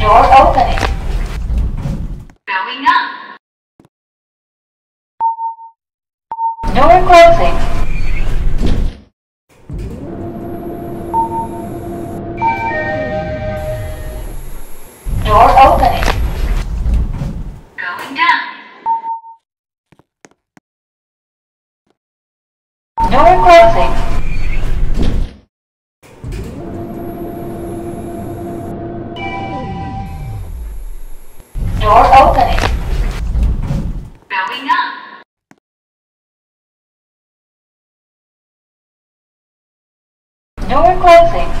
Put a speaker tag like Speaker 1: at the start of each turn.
Speaker 1: Door opening.
Speaker 2: Going up.
Speaker 1: Door closing. Door opening.
Speaker 2: Going down.
Speaker 1: Door closing. Door opening.
Speaker 2: Going up.
Speaker 1: Door closing.